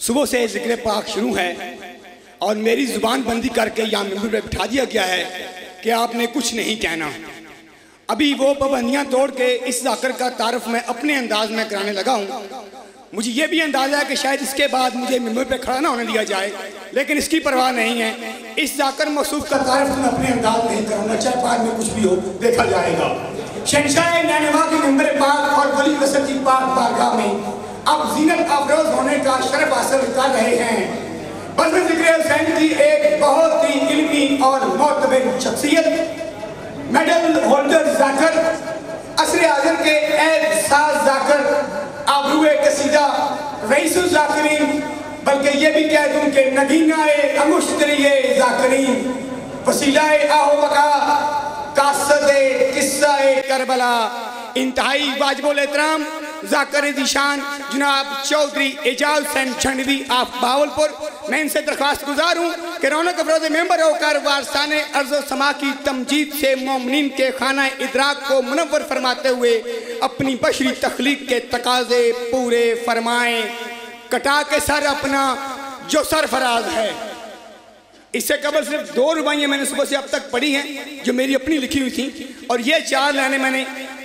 सुबह से ज़िक्र पाक शुरू है और मेरी ज़ुबान बंदी करके यहाँ मेंबर पे बिठा दिया गया है कि आपने कुछ नहीं कहना। अभी वो पाबंदियाँ तोड़ के इस जाकर का तारफ मैं अपने अंदाज में कराने लगा हूँ। मुझे ये भी अंदाज़ा है कि शायद इसके बाद मुझे मेंबर पे खड़ा ना होने दिया जाए, लेकिन इसकी परवाह नहीं है। इस जाकर मसूफ का तारफ मैं अपने अंदाज में ही करूँगा चाहे बाद में कुछ भी हो, देखा जाएगा। शहशाह नैनवा के मेंबर पाक और वली वसत की पाक बारगाह में अब जीनत अफरोज होने का शरफ हासिल कर रहे हैं। हुसैन की एक बहुत ही इल्मी और मोतबिर शख्सियत, मेडल होल्डर जाकर, असर आज़म के एहसास जाकर, आबरूए कसीदा रईस जाकरीन, बल्कि ये भी कह दूँ कि नगीना अंगुश्तरिए जाकरीन वसीला आहो बका कासद किस्सा करबला। इंतहाई वाजबुल एहतराम जाकर दिशान जनाब चौधरी एजाज हुसैन छंडवी, आप बावलपुर। मैं इनसे दरख्वास्त गुजार हूँ कि रौनक अफरोज मेंबर होकर वारसान अर्ज़ समा की तमजीद से मोमिन के खाना इदराक को मुनवर फरमाते हुए अपनी बशरी तखलीक के तकाजे पूरे फरमाएँ। कटा के सर अपना, जो सरफराज है। इससे कबल सिर्फ़ दो रुबाइयाँ मैंने सुबह से अब तक पढ़ी हैं, जो मेरी अपनी लिखी हुई थी। और ये चार लाइनें मैंने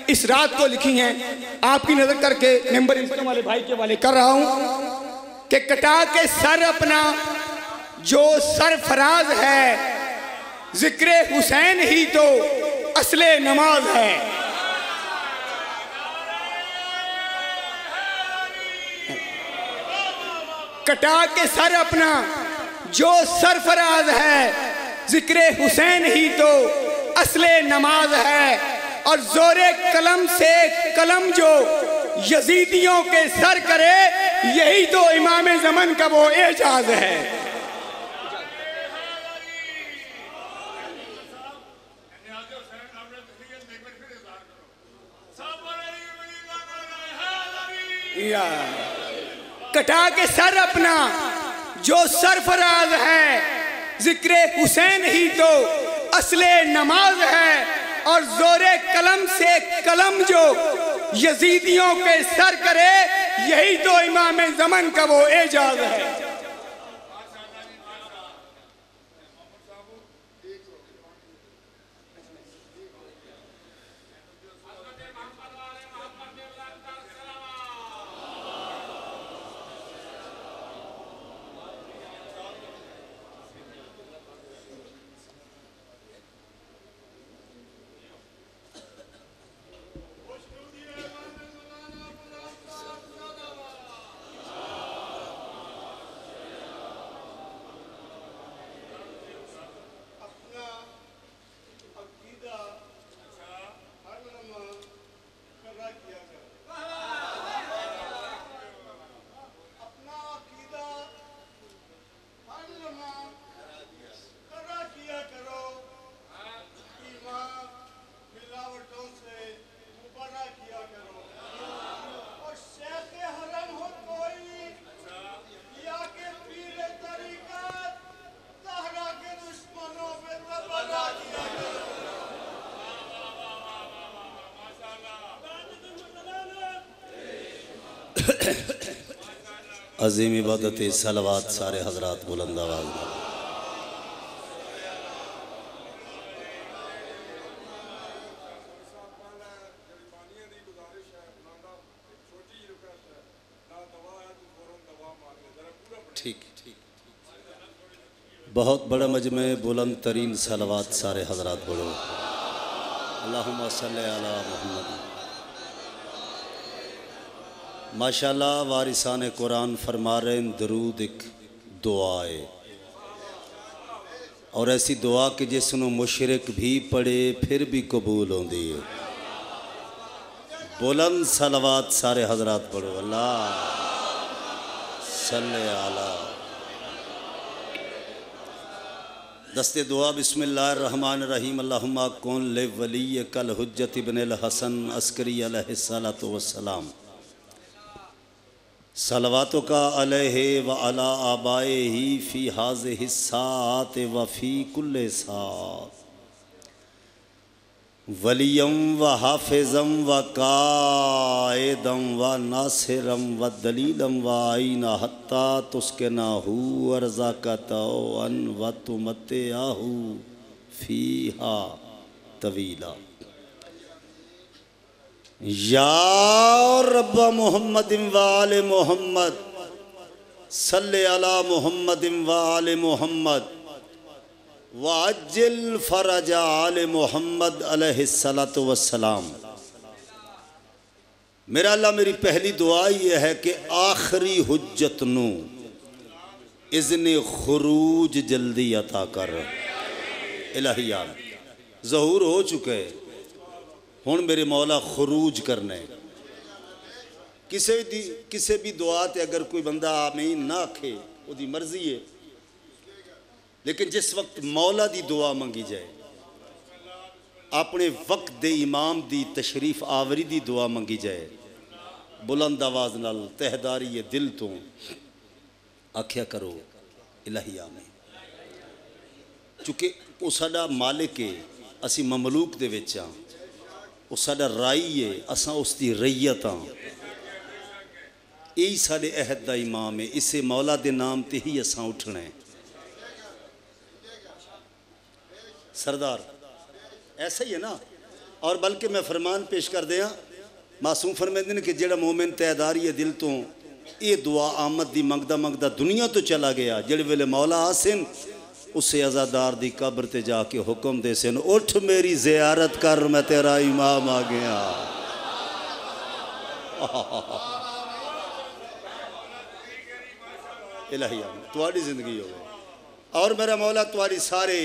इस रात को लिखी हैं। आपकी नज़र करके मेंबर इंस्टम वाले, भाई के वाले कर रहा हूँ कि कटा के सर अपना, जो सरफराज है, ज़िक्र हुसैन ही तो असले नमाज़ है। कटा के सर अपना, जो सरफराज है, ज़िक्र हुसैन ही तो असले नमाज़ है। और जोरे कलम से कलम जो यजीदियों के सर करे, यही तो इमाम जमन का वो एजाज है। या। कटा के सर अपना, जो सरफराज है, ज़िक्र हुसैन ही तो असले नमाज़ है। और जोरे कलम से कलम जो यजीदियों के सर करे, यही तो इमाम जमन का वो एजाज है। अजीम इबादत सलवात सारे हजरात बुलंद आवाज़ बहुत बड़ा मजमे बुलंद तरीन सलवात सारे हजरात बोलो। अल्लाह मोहम्मद। माशाल्लाह, वारिसान कुरान फरमा रहे दरूद एक दुआए और ऐसी दुआ कि जिसनों मुशरक भी पढ़े, फिर भी कबूल होती है। बुलंद सलवात सारे हजरात पढ़ो, अल्लाह। सल्ले दस्ते दुआ बिस्मिल्लाहिर्रहमान रहीम अल्लाहुम्मा कौन ले वली कल हुज्जत इब्न हसन अस्करी अलैहिस्सलातु वस्सलाम। सलवातों का अलह व अला आबाए ही फ़ी हाज हिस्सात व फ़ी कुल्ले सात। वलीम व हाफिज़म व कायदम व नासिरम व दलीलम व आईना हत्ता तुस्के ना हु अर्जा का तन व तुमत आहू फ़ी हा तवीला। या रब मोहम्मद वाल मोहम्मद सल अला मोहम्मद वाल मोहम्मद वाजिल फरज आल मोहम्मद अलैहिस्सलातु वस्सलाम। मेरा अल्लाह, मेरी पहली दुआ यह है कि आखिरी हजत नू इज़न खरूज जल्दी अता कर। इलाहियान जहूर हो चुके हूँ मेरे मौला खरूज करने। किसी दी, किसी भी दुआ ते अगर कोई बंदा आमीन ना आखे वो मर्ज़ी है। लेकिन जिस वक्त मौला दी दुआ मंगी जाए, अपने वक्त दे इमाम दी तशरीफ़ आवरी दी दुआ मंगी जाए, बुलंद आवाज़ नाल तहदारी है दिल तो आख्या करो, इलाही आमी चूँकि वो साडा मालिक है, असी ममलूक विच वो साडा राई है, असा उसकी रईयत हाँ यही साढ़े अहद का इमाम है, इसे मौला के नाम ते ही असा उठना है। सरदार, ऐसा ही है ना? और बल्कि मैं फरमान पेश कर दिया मासूम फरमेंदे ने कि जेड़ा मोमिन तैदारी है दिल तो ये दुआ आमद दी मंगदा मंगदा दुनिया तो चला गया जेड़े वेले मौला आसिन उस अजादार की कब्र ते जाके हुक्म दे सन उठ मेरी जियारत कर, मैं तेरा इमाम आ गया। थोड़ी ज़िंदगी हो गई। और मेरा मौला थोड़ी सारे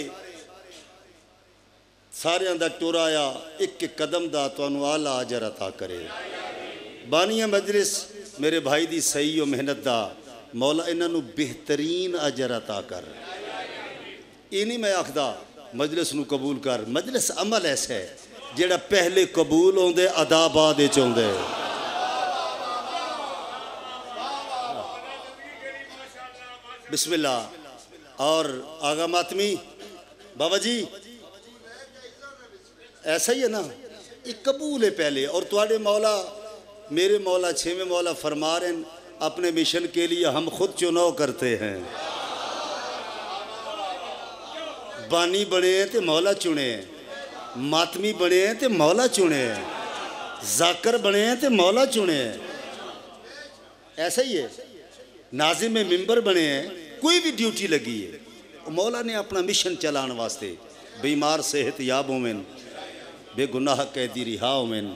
सारे का टुराया एक एक कदम का तुम आला अजर अता करे। बानिया मजलिस मेरे भाई की सही और मेहनत का मौला, इन्हों बेहतरीन अजर अता कर। ਕਰ ਇਹ ਨਹੀਂ ਮੈਂ ਆਖਦਾ ਮਜਲਿਸ ਨੂੰ ਕਬੂਲ ਕਰ ਮਜਲਿਸ ਅਮਲ ਐਸਾ ਹੈ ਜਿਹੜਾ ਪਹਿਲੇ ਕਬੂਲ ਹੁੰਦੇ ਅਦਾ ਬਾਅਦ ਵਿੱਚ ਹੁੰਦੇ बिस्मिल्लाह और आगा मातमी बाबा जी ऐसा ही है ना ये कबूल है पहले और तुम्हारे मौला मेरे मौला छेवें मौला फरमा रहे हैं अपने मिशन के लिए हम खुद चुनाव करते हैं बानी बने मौला चुने हैं। मातमी बने हैं तो मौला चुने हैं। जाकर बने हैं तो मौला चुने ऐसा ही है। नाजिम मिंबर बने हैं, कोई भी ड्यूटी लगी है। मौला ने अपना मिशन चलाने वास्ते बीमार सेहत याब होवेन बेगुनाह कैदी रिहा होवेन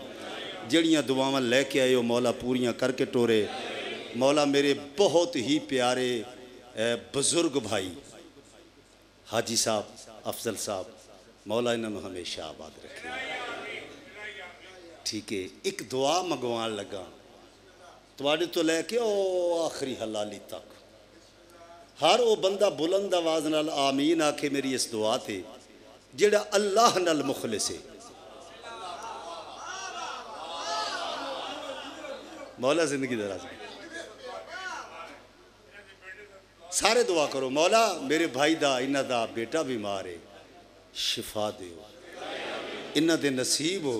जड़ियाँ दुआव लैके आए मौला पूरियाँ करके टोरे। मौला मेरे बहुत ही प्यारे बुज़ुर्ग भाई, हाजी साहब अफजल साहब मौला इन्होंने हमेशा आबाद रखे ठीक है, एक दुआ मंगवा लगा। थोड़े तो लैके ओ आखिरी हलाली तक। हर वो बंदा बुलंद आवाज़ नाल आमीन आके मेरी इस दुआ ते, जेड़ा अल्लाह नाल मुखलिस है। मौला ज़िंदगी दराज सारे दुआ करो, मौला, मेरे भाई का इन्हों का बेटा बीमार है। शिफा दो इन्हों के नसीब हो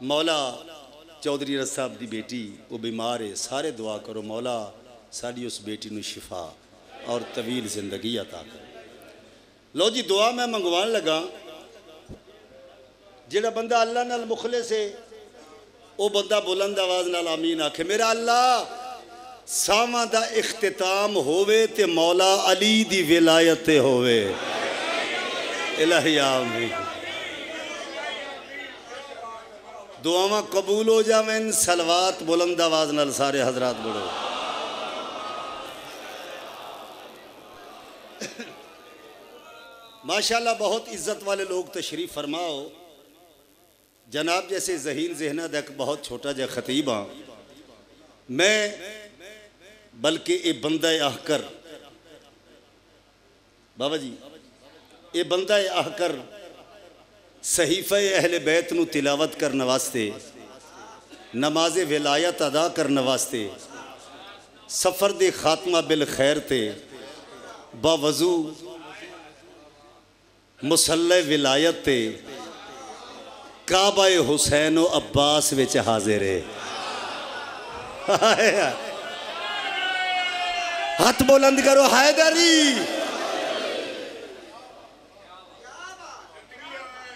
मौला चौधरी रस साहब की बेटी, वो बीमार है। सारे दुआ करो, मौला साड़ी उस बेटी ने शिफा और तवील ज़िंदगी अता करो। लो जी, दुआ मैं मंगवा लगा। जोड़ा बंदा अल्लाह मुखले से ਉਹ ਬੰਦਾ ਬੁਲੰਦ ਆਵਾਜ਼ ਨਾਲ ਆਮੀਨ ਆਖੇ ਮੇਰਾ ਅੱਲਾ ਸਾਵਾਂ ਦਾ ਇਖਤਤਾਮ ਹੋਵੇ ਤੇ ਮੌਲਾ ਅਲੀ ਦੀ ਵਿਲਾਇਤ ਤੇ ਹੋਵੇ ਇਲਾਹੀ ਆਮੀਨ दुआव कबूल हो जावन सलवात बुलंद आवाज नाल सारे हजरात बोलो माशाल्लाह बहुत इज्जत वाले लोग तशरीफ फरमाओ जनाब जैसे जहीन जहनद एक बहुत छोटा जहा खतीब हाँ। मैं, बल्कि ये बंदा आहकर बाबा जी ये बंदा आहकर सहीफ़ अहल बैत न तिलावत करने वास्ते, नमाज़ विलायत अदा करने वास्ते, सफ़र दे खात्मा बिल खैर ते बावजू मुसल्ले विलायत ते काबा हुसैन अब्बास विच हाजिर है। हाथ बुलंद करो हैदरी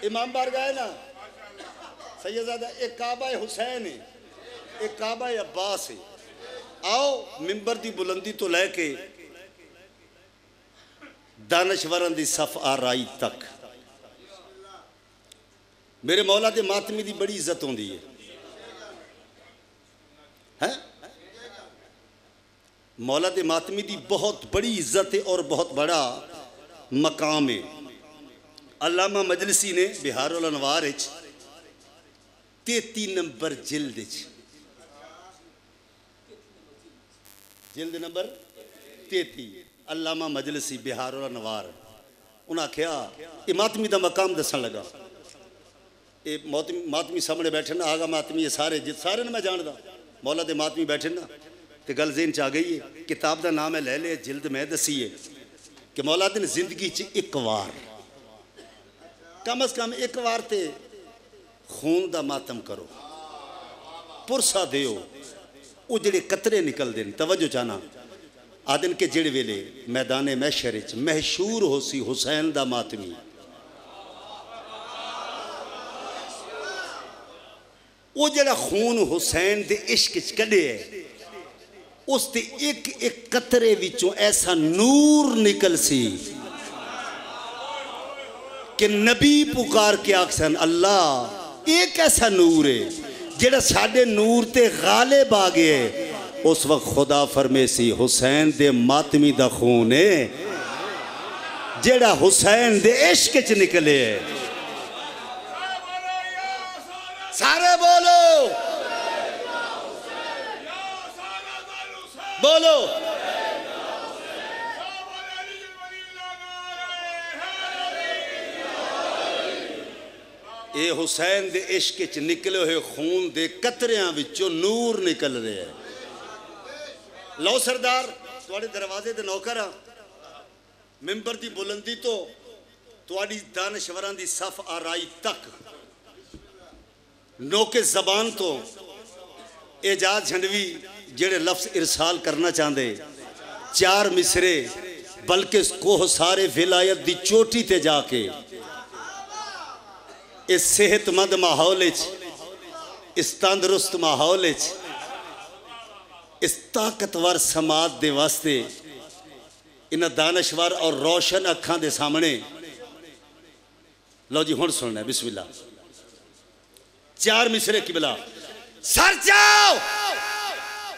इमाम बार गए ना? सैयदादा, एक काबा हुसैन है, एक काबा अब्बास है। आओ, मिंबर की बुलंदी तो लैके दानश्वरन की सफ आराई तक। मेरे मौला के मातमी की बड़ी इज़्ज़त होती है। मौला के मातमी की बहुत बड़ी इज़्ज़त है और बहुत बड़ा मकाम है। अलामा मजलिसी ने बिहार अनवार तेती नंबर जिल्द जिल्द नंबर तेती अलामा मजलिसी बिहार अनवार। उन्हें आख्या ये का मकाम दसन लगा। ये मातमी मातमी सामने बैठे ना, आगा मातमी ये सारे जित सारे ने मैं जानदा। मौला के मातमी बैठे ना तो गल जेन च आ गई है, किताब का नाम है ले ले, जिल्द मैं दसी है कि मौला दिन ज़िंदगी एक बार कम अज कम एक बार ते खून का मातम करो। पुरसा वो जेडे कतरे निकलते हैं तवजो चाहना आदन के जिड़ वेले मैदान मैशर मशहूर हो सी हुसैन का वो जड़ा खून हुसैन के इश्क कढ़े है। उस एक एक कतरे ऐसा नूर निकल सी कि नबी पुकार के आखसन, अल्लाह, एक ऐसा नूर है जेड़ा साडे नूर ते गालिब आ गए उस वक्त खुदा फरमे सी हुसैन दे मातमी दा खून है, जेड़ा हुसैन दे इश्क च निकले सारे बोलो बोलो ये हुसैन दे इश्क च निकले हुए खून दे कतरियाँ विचों नूर निकल रहे हैं लो सरदार थोड़े दरवाजे दे नौकर हाँ मिंबर की बुलंदी तो थोड़ी दानश्वरां दी सफ आराई तक नौके जबान तो एजाज झंडवी जेड़े लफ्ज इरसाल करना चाहते चार मिसरे, बल्कि कोह सारे विलायत दी चोटी ते जाके, इस सेहतमंद माहौल इस तंदरुस्त माहौल इस ताकतवर समाज के वास्ते इन दानश्वर और रोशन अखा के सामने। लो जी हूँ सुनना है बिस्मिल्ला चार मिसरे की बला सर जाओ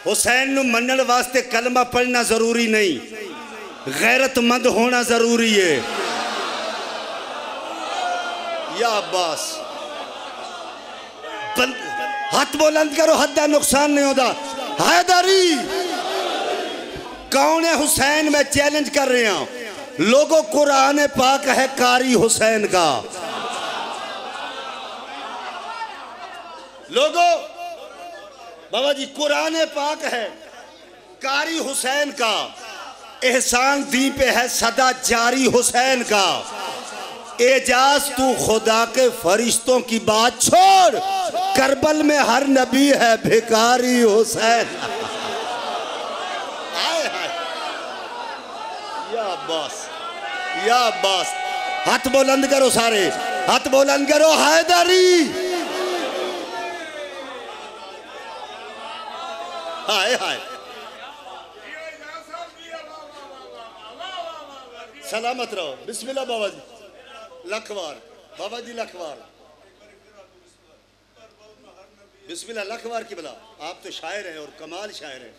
हुसैन नु मनन वास्ते कलमा पढ़ना ज़रूरी नहीं गैरतमंद होना ज़रूरी है या अब्बास हाथ बुलंद करो हद का नुकसान नहीं होता हैदरी कौन है हुसैन मैं चैलेंज कर रहा हूँ लोगों कुरान पाक है कारी हुसैन का लोगों, बाबा जी, कुरान पाक है। कारी हुसैन का, एहसान दी पे है सदा जारी हुसैन का। एजाज, तू खुदा के फरिश्तों की बात छोड़। करबल में हर नबी है भिकारी हुसैन। या बस या बस हाथ बुलंद करो सारे। हाथ बुलंद करो, हैदरी। हाय हाय। सलामत रहो। बिस्मिल्लाह बाबा जी लखवार। बाबा जी लखवार। बिस्मिल्लाह, लखवार की बला। आप तो शायर हैं और कमाल शायर हैं।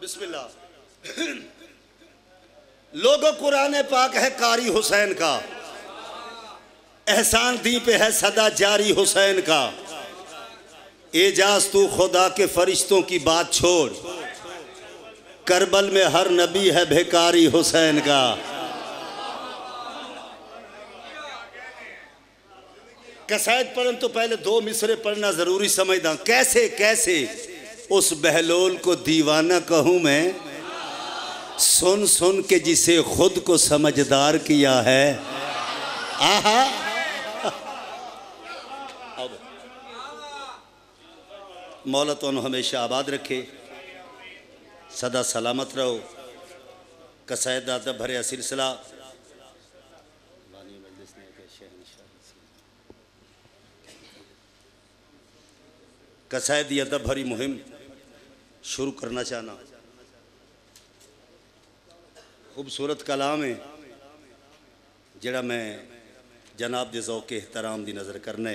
बिस्मिल्लाह। लोगों कुरान पाक है कारी हुसैन का। एहसान दी पे है सदा जारी हुसैन का। एजाज तू खुदा के फरिश्तों की बात छोड़। करबल में हर नबी है भेकारी हुसैन का। कसायद पढ़न तो पहले दो मिसरे पढ़ना ज़रूरी समझदा। कैसे कैसे? उस बहलोल को दीवाना कहूँ मैं। सुन सुन के जिसे खुद को समझदार किया है। आहा। मौला तो हमेशा आबाद रखे। सदा सलामत रहो। कसायद अदब भरे सिलसिला। कसायद अदब भरी मुहिम शुरू करना चाहना। खूबसूरत कलाम है, जड़ा मैं जनाब दे ज़ौक़ एहतराम की नज़र करने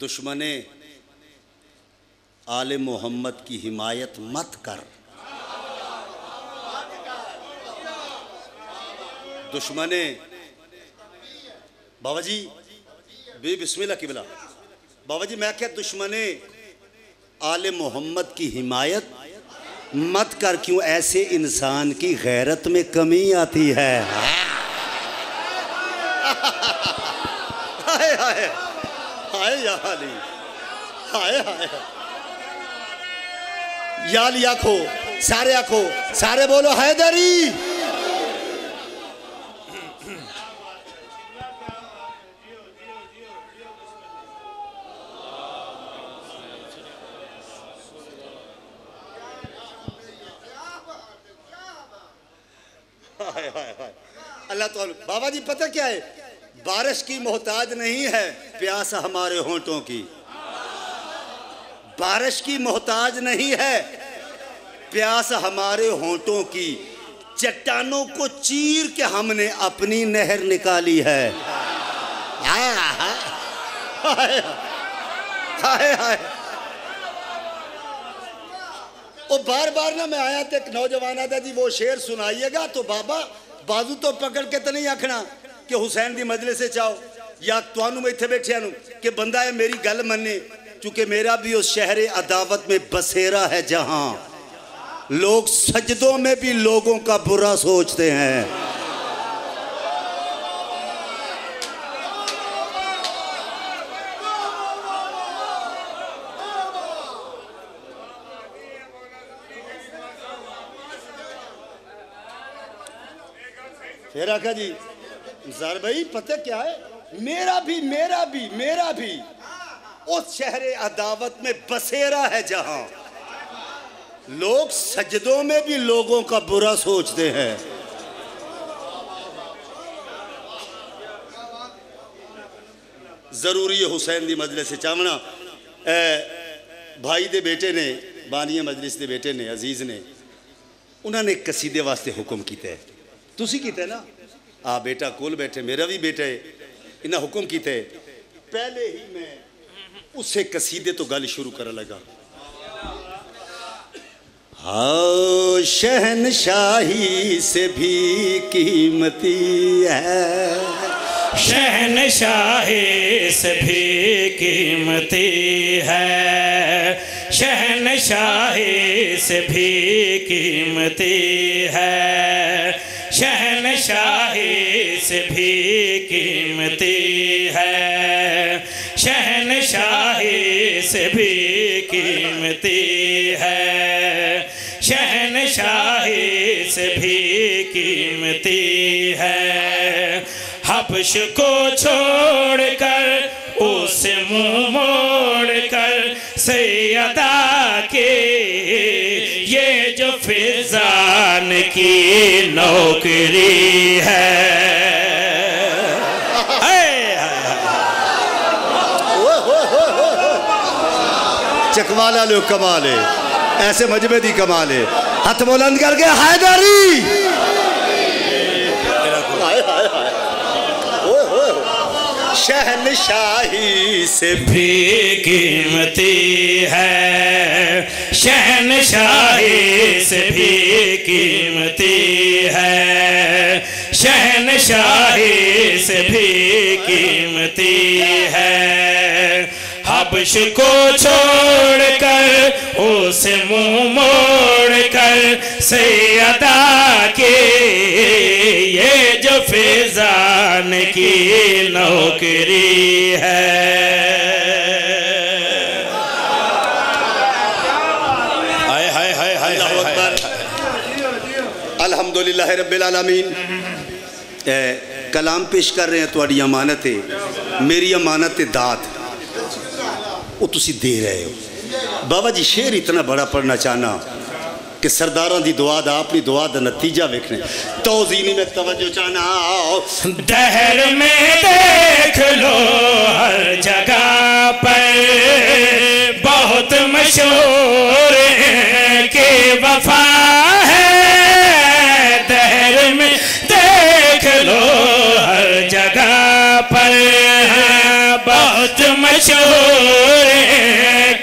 दुश्मने, आले मोहम्मद की हिमायत मत कर। दुश्मने बाबा जी बे बिस्मिल्लाह किबला बाबा जी मैं क्या दुश्मने, आले मोहम्मद की हिमायत मत कर क्यों? ऐसे इंसान की गैरत में कमी आती है। हाय हाय। हाय या हाली। हाय हाय। याली आखो, सारे आखो, सारे बोलो, हैदरी। अल्लाह तो बाबा जी, पता क्या है? बारिश की मोहताज नहीं है। प्यास हमारे होंठों की। बारिश की मोहताज नहीं है, प्यास हमारे होंठों की। चट्टानों को चीर के हमने अपनी नहर निकाली है। हाय हाय हाय वो बार बार ना मैं आया तो एक नौजवान आता जी, वो शेर सुनाइएगा तो बाबा, बाजू तो पकड़ के तो नहीं आखना कि हुसैन दी मजले से चाहो या तुम मैं इतने बैठे कि बंदा है मेरी गल मन्ने, चूँकि मेरा भी उस शहर अदावत में बसेरा है जहाँ। लोग सजदों में भी लोगों का बुरा सोचते हैं। फिर आखा जी, जर भाई, पता क्या है? मेरा भी मेरा भी मेरा भी। उस शहर अदावत में बसेरा है जहाँ। लोग सजदों में भी लोगों का बुरा सोचते हैं। ज़रूरी है हुसैन की मजलिस से चावना भाई दे बेटे ने, बानिया मजलिस के बेटे ने, अज़ीज़ ने, उन्होंने कसीदे वास्ते हुक्म किया किया ना? आ, बेटा कोल बैठे, मेरा भी बेटा है। इन्हें हुक्म किया पहले ही मैं उस कसीदे तो गल शुरू कर लगा। हाओ शहन शाही से भी कीमती है। शहन शाही से भी कीमती है। शहन शाही से भी कीमती है। शहन शाह भी कीमती है। शहनशाही से भी कीमती है। शहनशाही से भी कीमती है। हबश को छोड़ कर उस मुँह मोड़ कर सैदा के, ये जो फिजान की नौकरी है। चकवाला लो कमाल है। ऐसे मजबे दी कमाल है। हथ बुलंद करके हैदरी। शहनशाही से भी कीमती है। शहनशाही से भी कीमती है। शहनशाही से भी कीमती है। तबश को छोड़ कर उस मुँह मोड़ कर से अदा के ये जो फिजान की नौकरी है। अलहमदुल्ला कलाम पेश कर रहे हैं तो थोड़ी अमानत है। मेरी अमानत है दात ਉਹ ਤੁਸੀਂ ਦੇ ਰਹੇ ਹੋ ਬਾਬਾ ਜੀ ਸ਼ੇਰ ਇਤਨਾ ਬੜਾ ਪੜਨਾ ਚਾਹਨਾ ਕਿ ਸਰਦਾਰਾਂ ਦੀ ਦੁਆ ਦਾ ਆਪਣੀ ਦੁਆ ਦਾ ਨਤੀਜਾ ਵੇਖਣੇ ਤੌਜ਼ੀਨੀ में तवज्जो चाहना दहर में देख लो हर जगह पर बहुत मशहूर के वफा मशहूर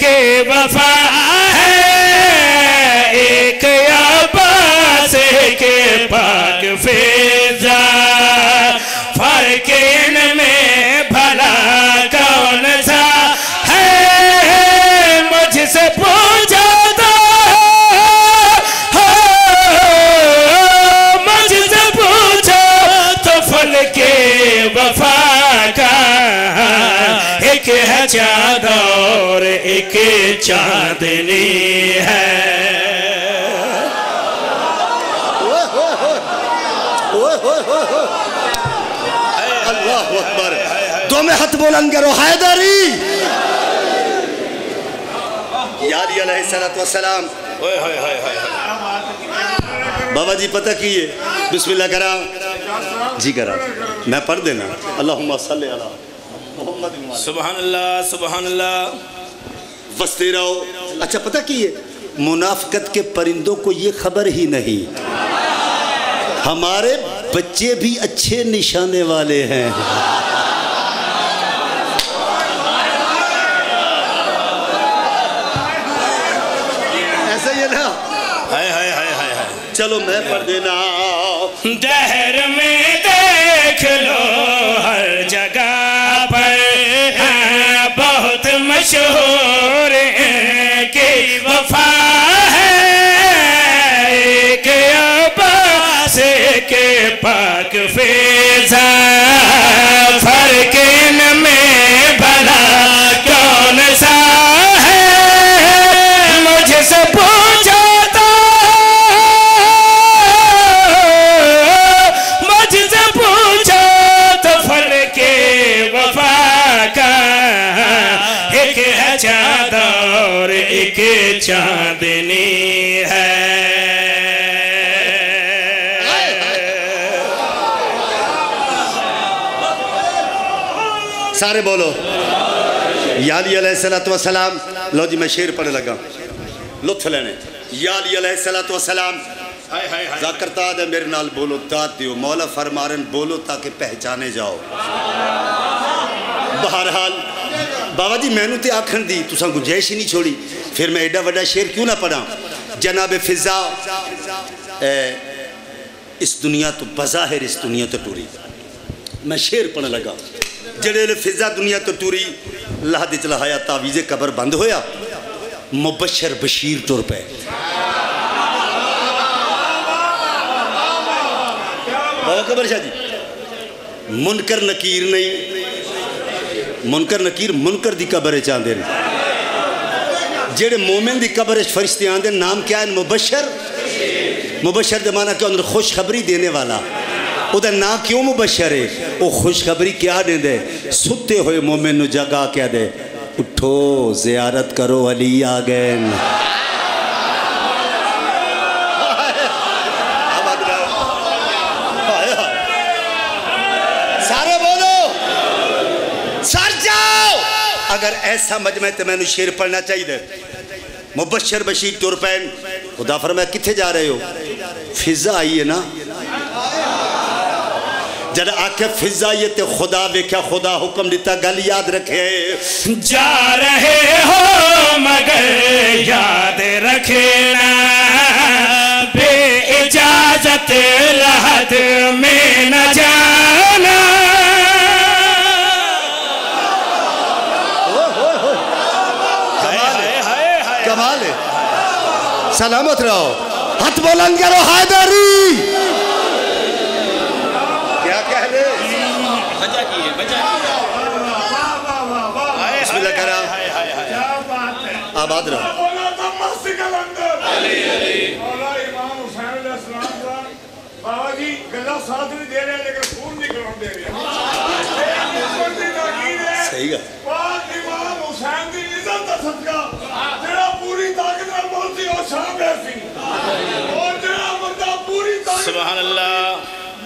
के वफा चांदनी है। अल्लाह अकबर। दो में हाथ बुलंद करो हैदरी। याद अलैहिस्सलाम बाबा जी पता की है बिस्मिल्लाह करा। जी करा। मैं पढ़ देना। अल्लाहुम्मा सल्ली अला मोहम्मद। व अला सुबहान अल्लाह सुबहान अल्लाह बसते रहो। अच्छा पता की है मुनाफकत के परिंदों को ये खबर ही नहीं। हमारे बच्चे भी अच्छे निशाने वाले हैं। ऐसा ही है ना? हाय हाय हाय हाय हाय। चलो मैं पढ़ देना। दहर में देख लो हर जगह पर। है बहुत मशहूर की वफा है अब्बास के पाक फेजा है सारे बोलो। याली अलैहिस्सलाम लो जी मैं शेर पढ़ने लगा। लुत्फ लेने। याली हाय जाकर ताद है मेरे नाल बोलो दाद दियो। मौला फरमारन बोलो ताकि पहचाने जाओ। बहरहाल बाबा जी मैनू तो आखन दी तुसा गुंजाइश ही नहीं छोड़ी। फिर मैं एडा वड्डा शेर क्यों ना पढ़ा? जनाब फिजा ए, इस दुनिया तो बज़ाहिर इस दुनिया तो टूरी। मैं शेर पढ़ने लगा। जड़े वेले फिजा दुनिया तो टूरी दी चलाया तावीज़े कबर बंद होया। मुबशर बशीर तुर पे। बाबा कबर शाह जी, मुनकर नकीर नहीं। मुनकर नकीर मुनकर दी कबर चाहते हैं जेड़े मोमिन दी कबर च फरिश्ते आंदे, नाम क्या है? मुबशर। मुबशर के माना क्या अंदर खुशखबरी देने वाला। ਉਹਦਾ ਨਾਂ ਕਿਉਂ ਮੁਬਸ਼ਰ ਹੈ ਉਹ ਖੁਸ਼ਖਬਰੀ ਕਿਆ ਦਿੰਦੇ ਸੁੱਤੇ ਹੋਏ ਮੂਮਿਨ ਨੂੰ ਜਗਾ ਕਿਆ ਦੇ ਉਠੋ ਜ਼ਿਆਰਤ ਕਰੋ ਅਲੀ ਆ ਗਏ ਨੇ सारे बोलो सर जाओ अगर ऐसा मजमे तो मैंने शेर पढ़ना चाहिए मुबशर बशीर तुर पैन खुदा फरमा कितने जा रहे हो फिजा आई है ना जब आखे फिजा आई है तो खुदा वेख्या खुदा हुक्म दिता गल याद रखे। जा रहे हो मगर याद रखना। बे इजाज़त लहद में न जाना। कमाल है। सलामत रहो। हाथ बुलंद करो हैदरी बिस्मिल्लाह करा आबाद रहो बाबा जी गला साथ नहीं दे रहे लेकिन खून निकलवा दे रहे हैं। है सही गल पाक इमाम हुसैन की इज़्ज़त का सदका जेड़ा पूरी ताकत नाल बोलती और शाम ऐसी और जेड़ा बंदा पूरी ताकत सुभान अल्लाह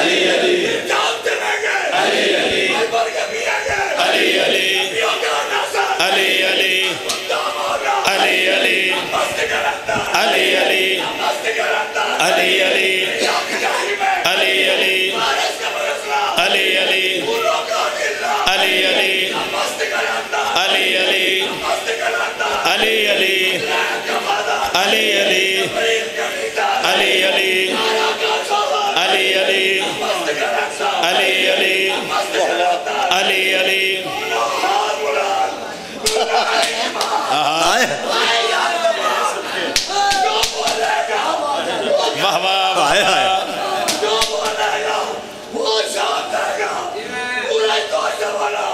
अंदर जान चले गए मर के पिया गए पियो अली अली अली अली अली अली अली अली जाही में अली अली हाय हाय जो बोलेगा वो शांत देगा पूरे तो जमाना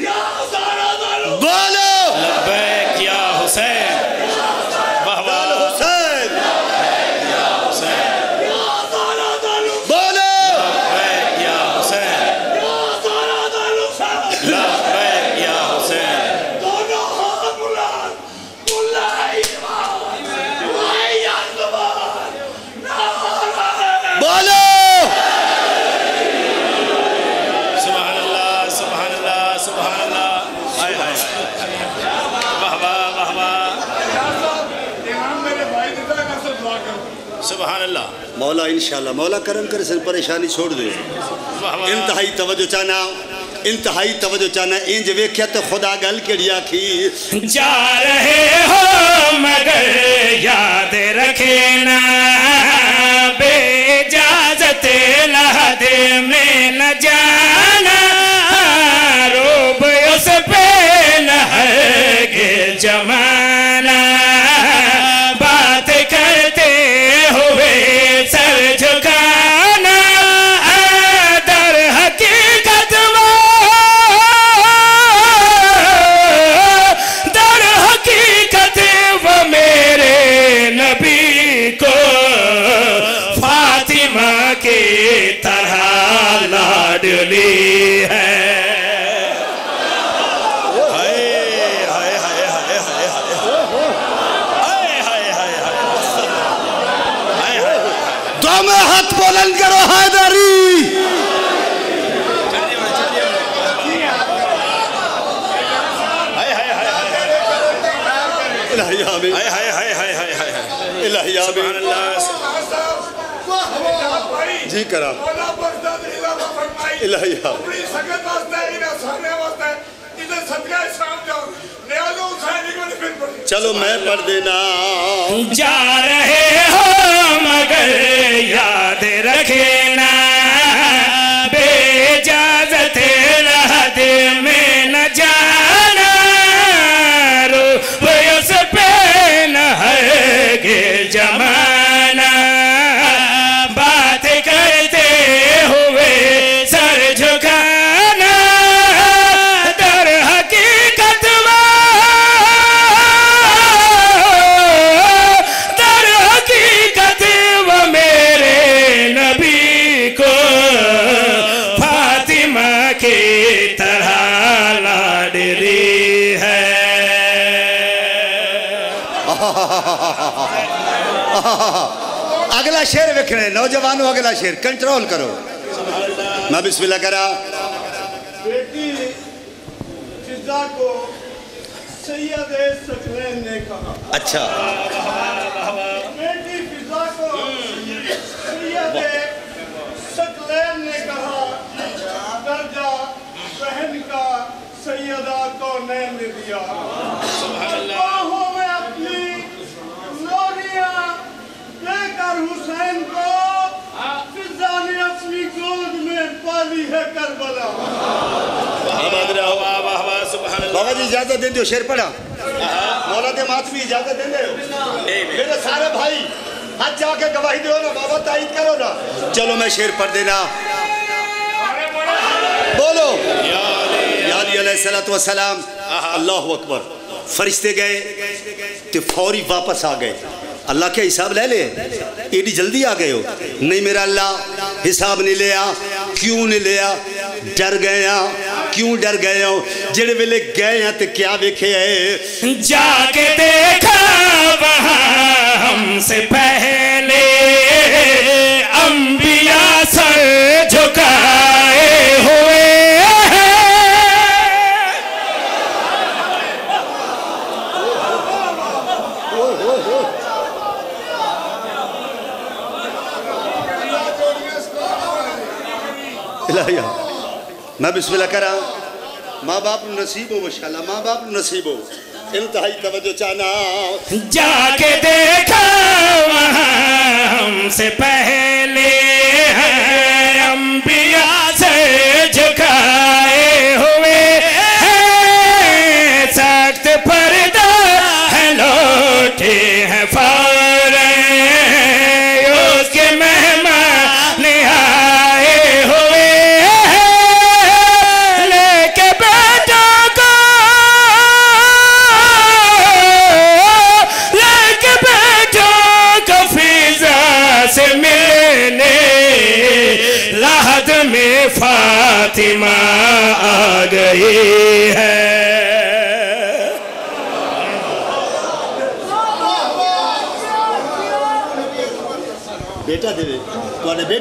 यहाँ सारा बोले इंशाल्लाह, मौला करम करे सिर परेशानी छोड़ दे। इंतहाई तवज्जो चाहना, इंतहाई तवज्जो चाहना, इंज वेख्या तो खुदा गल केड़ी आखी। जा रहे हो मगर याद रखना बेजाजत लहद में न जाना, रोब उस पे न है जमाना। चलो मैं पढ़ देना। जा रहे हो मगर याद रखना अगला शेर वेखने नौजवानों अगला शेर कंट्रोल करो। मैं बिस्मिल्लाह करा बेटी को ने कहा। अच्छा। बेटी फिजा को ने कहा दर्जा बहन का ने दिया बाहों में अपनी हुसैन को फिजा ने वाली है करबला। आबाद रहो वाह वाह वाह सुभान अल्लाह। बाबा जी इजाज़त दे दो शेर पढ़ा। मौला दे मातमी इजाज़त दे दो मेरे सारे भाई हाथ जाके गवाही दो ना बाबा तायद करो ना। चलो मैं शेर पढ़ देना। बोलो। सलाम अल्लाह अकबर। फरिश्ते गए तो फौरी वापस आ गए। अल्लाह के हिसाब ले ले। एडी जल्दी आ गए हो। नहीं मेरा अल्लाह, हिसाब नहीं लिया। क्यों नहीं लिया? डर गए क्यों डर गए हो? जेड़े वेले गए हैं तो क्या वेखे है? जाके देखा हमसे पहले अंबिया मैं बिस्मिल्लाह करा माँ बाप नसीब हो, माशाल्लाह माँ बाप नसीब हो। इंतहाई तवज्जो चाहना। जाके देखा हमसे पहले हैं अंबिया।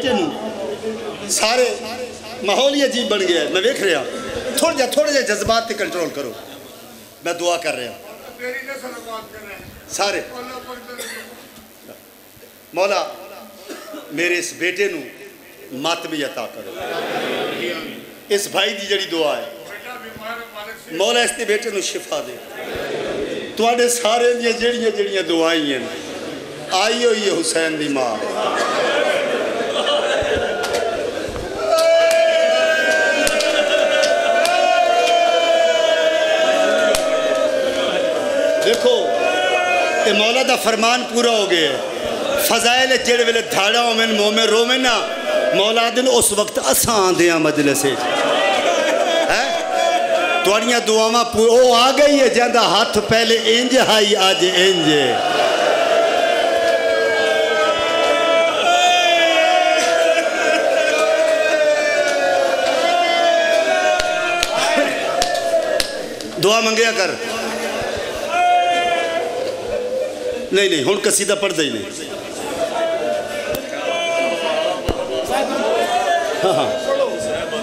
ਬੇਟੇ ਨੂੰ सारे माहौल ही अजीब बन गया मैं ਵੇਖ रहा ਥੋੜਾ जा थोड़े जा जज्बात से कंट्रोल करो मैं दुआ कर रहा सारे मौला मेरे इस बेटे न मत भी अता करो इस भाई की जड़ी दुआ है मौला इसके बेटे को शिफा दे थोड़े सारे दियाँ दुआई हैं आई हुई है हुसैन की माँ तो मौला का फरमान पूरा हो गया फजायल जेड़े वेले धाड़ा होवे मोमे रोवे ना, मौला दिन उस वक्त असा आते हैं मजलिस। है? थोड़िया दुआव वो आ गई है जहाँ हाथ पहले इंज हाई अज इंज। दुआ मंगिया कर। ਨਹੀਂ ਨਹੀਂ ਹੁਣ ਕਸੀਦਾ ਪੜਦਾ ਹੀ ਨਹੀਂ ਹਾਂ ਹਾਂ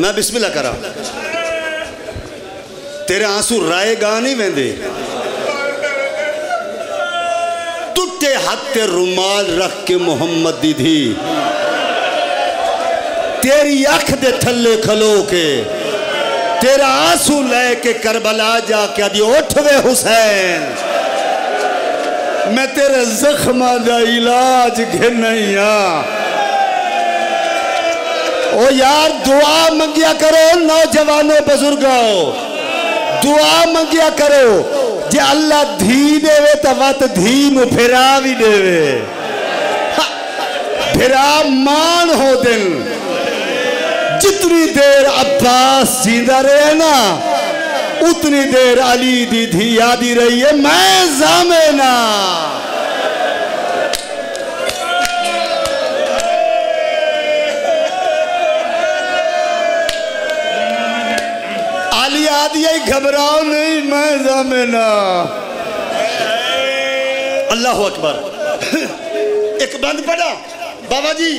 ਮੈਂ ਬਿਸਮਿਲ੍ਲਾ ਕਰਾਂ तेरे आंसू राय गा नहीं वेंदे टुटे हाथ ते रुमाल रख के मोहम्मद दी धी तेरी अख दे थल्ले खलो के तेरा आंसू लेके करबला जाके आदि उठवे हुसैन मैं तेरे जख्मा का इलाज घिनैया। ओ यार, दुआ मंगिया करो, नौजवानों, बुज़ुर्गों। दुआ मंगिया करो, जे अल्लाह धी देवे तो वत धी फिरा भी देवे। फिरा मान हो दिन। जितनी देर अब्बास जींदा रहे ना उतनी देर अली दी धी यादी रही है मैं जामे ना अली आदि है, घबराओ नहीं मैं जामे ना अल्लाह अकबर। एक बंद पड़ा बाबा जी।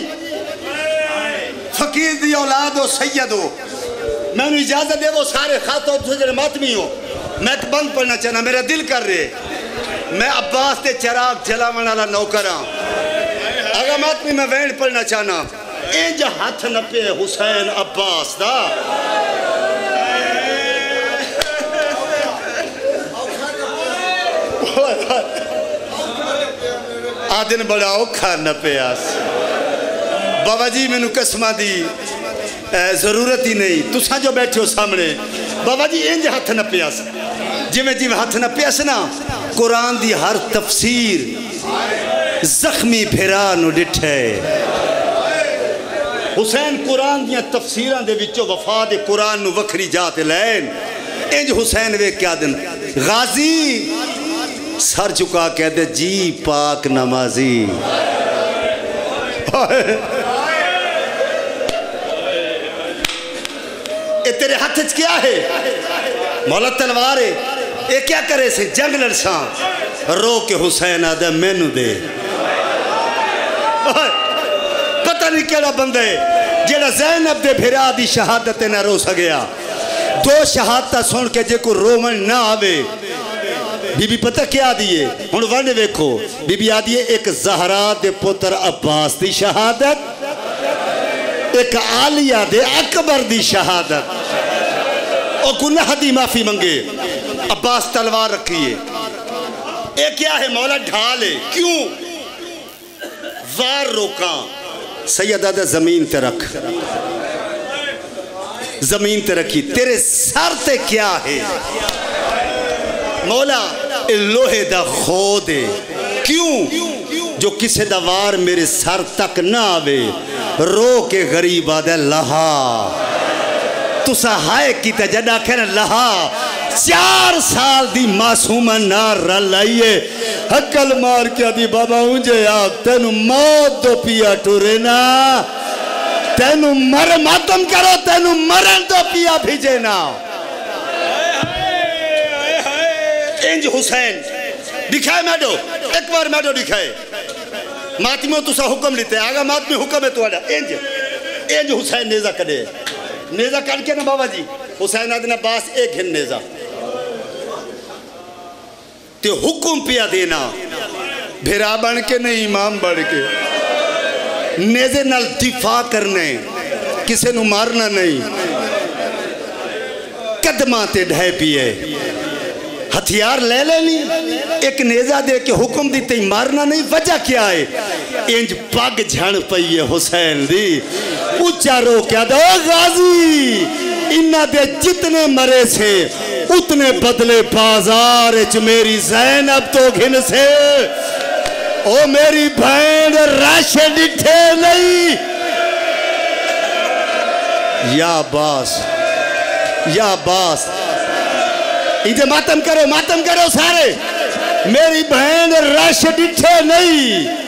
फकीर दी औलाद हो सैयद हो। मैं इजाज़त दे वो सारे खास तौर से मातमी हो मैं तो बंद पढ़ना चाहना, मेरा दिल कर रहे मैं अब्बास से चराग जलावन वाला नौकर हाँ अगर मातमी मैं वैन पढ़ना चाहना इंज हथ नपे हुसैन अब्बास का आ दिन बड़ा औखा न पिया बाबा जी, मैनू कसमा दी। ज़रूरत ही नहीं। तुसा जो बैठे हो सामने, बाबा जी, इंज हथ न पियास। जिमें जिमें हथ न पियास ना, कुरान की हर तफसीर जख्मी फेरा है हुसैन कुरान दफसीर के वफा दे कुरान वखरी जात लैन। इंज हुसैन वे क्या दिन गाजी, सर झुका कह दे, जी पाक नमाजी। मैसेज क्या है? मौला तलवार है। ये क्या करे से? जंग लड़सा रो के हुसैन आ दे मैनू दे। पता नहीं कड़ा बंद है, जेड़ा जैनब दे फिरा दी शहादत ना रो सकया दो शहादत सुन के जे को रोवन ना आवे। बीबी, पता क्या दिए हूँ? वन वेखो। बीबी आदि एक जहरा दे पुत्र अब्बास की शहादत, एक आलिया दे अकबर की शहादत। और गुनाह दी माफ़ी मंगे? अब्बास तलवार रखी है। ये क्या है मौला, ढाल है। क्यों? वार रोका। सैयद आदा, ज़मीन ते रख। ज़मीन ते रखी। तेरे सर ते क्या है? मौला लोहे दा खोद है। क्यों? जो किसे दा वार मेरे सर तक ना आवे, रो के गरीब आदा लहा। तुसा हाय की जडा आखे लहा, चार साल दी मासूमा ना रलाइए हकल मार के आदि, बाबा, उंजे आप, तेन मौत दो पिया टुरे ना। तेन मर मातम करो, तेन मरण दो पिया भिजे ना। इंज हुसैन, दिखाए मैडो, एक बार मैडो दिखाए। मातमी तुसा हुक्म लेते, आगा मातमी हुक्म है तुम्हारा इंज इंज हुसैन नेजा कदे नेजा कट के ना बाबा जी हुसैन आदना बास एक घिन नेजा। ते हुक्म पिया देना। भिरा बन के नहीं, इमाम बन के। नेजे नाल दिफा करने। किसे नु मारना नहीं। कदमा ते ढह पिए। हथियार ले लेनी। एक नेजा दे के हुक्म दी मारना नहीं। वजह क्या है? इंज पग झण पई है हुसैन दी। ऊँचा रो क्या दो, गाजी। इन्ना दे जितने मरे से उतने बदले बाज़ार च मेरी जैनब तो घिन से। ओ मेरी बहन रश डिठे नहीं। या बास या बास। इजे मातम करो मातम करो सारे। मेरी बहन रश डिठे नहीं।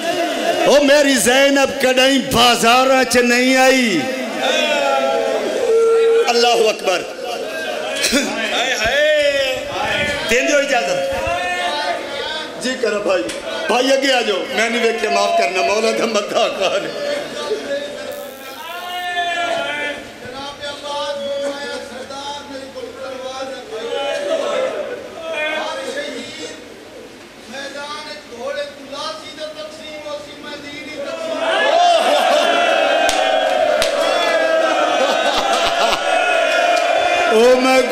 ओ, मेरी जैनब कदई बाज़ार च नहीं आई। अल्लाह अकबर। इजाज़त। जी करो भाई। भाई अगे आ जाओ। मैं नहीं वेख माफ़ करना, मौला का मद्दा खान।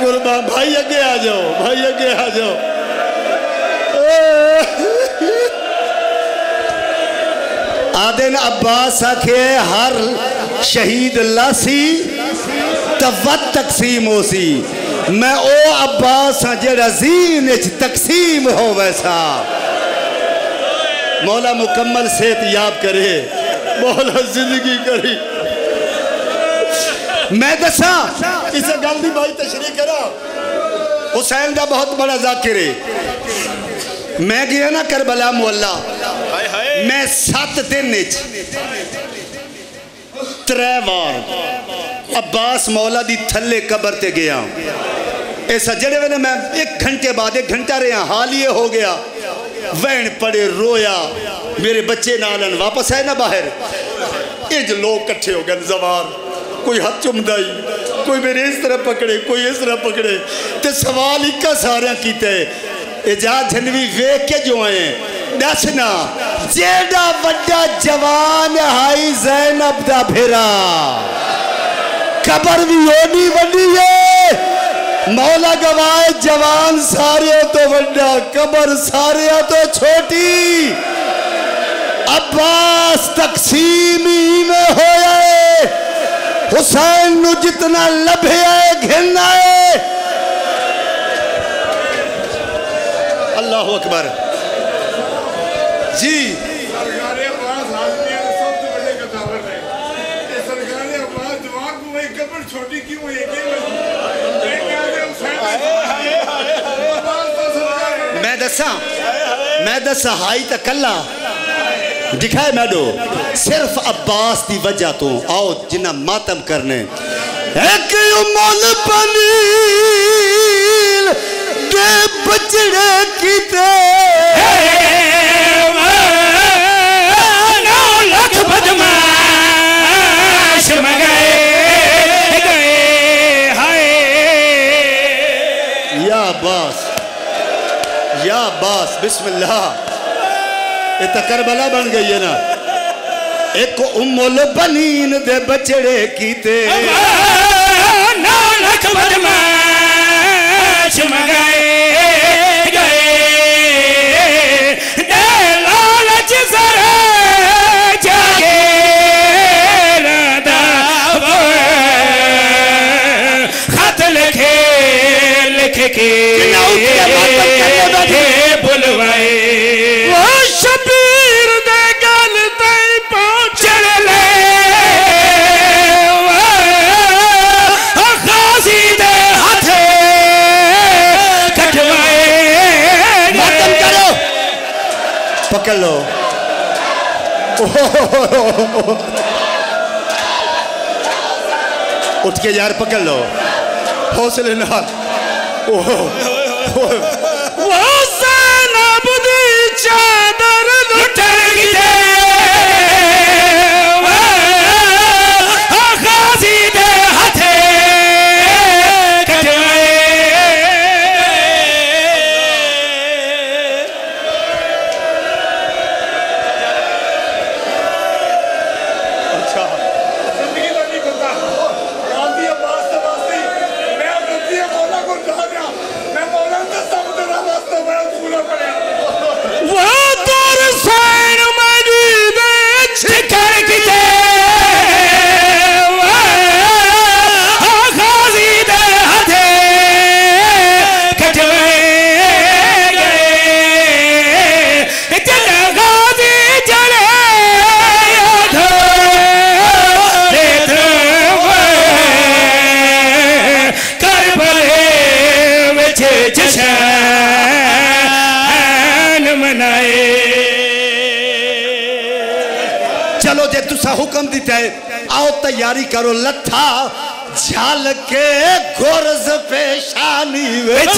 ओ कुर्बान भाई अगे आ जाओ, भाई अगे आ जाओ। आदिन अब्बास आखे, हर शहीद लासी, तवत तकसीम होसी। मैं ओ अब्बास हाँ जेड़ा जीन तकसीम हो वैसा मौला मुकम्मल सेहत याब करे, मौला ज़िंदगी करी। मैं दसा इस गल की भाई तशरी करा। हुसैन का बहुत बड़ा जाकिर है। मैं गया ना करबला मुहल्ला। मैं सत दिन त्रै बार अब्बास मौला दी थल्ले कबर ते गया। ऐसा जड़े वेले मैं एक घंटे बाद एक घंटा रहा हाल ये हो गया। वैन पड़े रोया। मेरे बच्चे नालन वापस आए ना बाहर। इंज लोग कट्ठे हो गए जवार कोई हाथ चुमदा ही कोई मेरे इस तरह पकड़े, कोई इस तरह पकड़े। ते सवाल इक्का सारे कीते एजाज झनवी वेख के जो आए दसना जेड़ा बड़ा जवान हाई जैनब दा फिरा कबर भी ओनी है। मौला गवाए जवान सारे तो बड़ा कबर सारे तो छोटी। अब्बास तकसीम ही में होए हुसैन नु जितना लभे घिरना है अल्लाह अकबर। जी। छोटी क्यों तो सरकारे मैं दसा मैं दसा हाई तो कला दिखाए मैडो सिर्फ़ अब्बास की वजह तो आओ जिन्ना मातम करने। एक मोल पनील दे बचड़े कीते अब्बास बिस्मिल्लाह। ये तो करबला बन गई है ना। एक उम्मुल बनीन दे बचड़े कीते नौ लाख बदमाश उठ के यार पकड़ लो। हौसले नाल। तैयारी करो लथा झल के गोरज पेशानी विच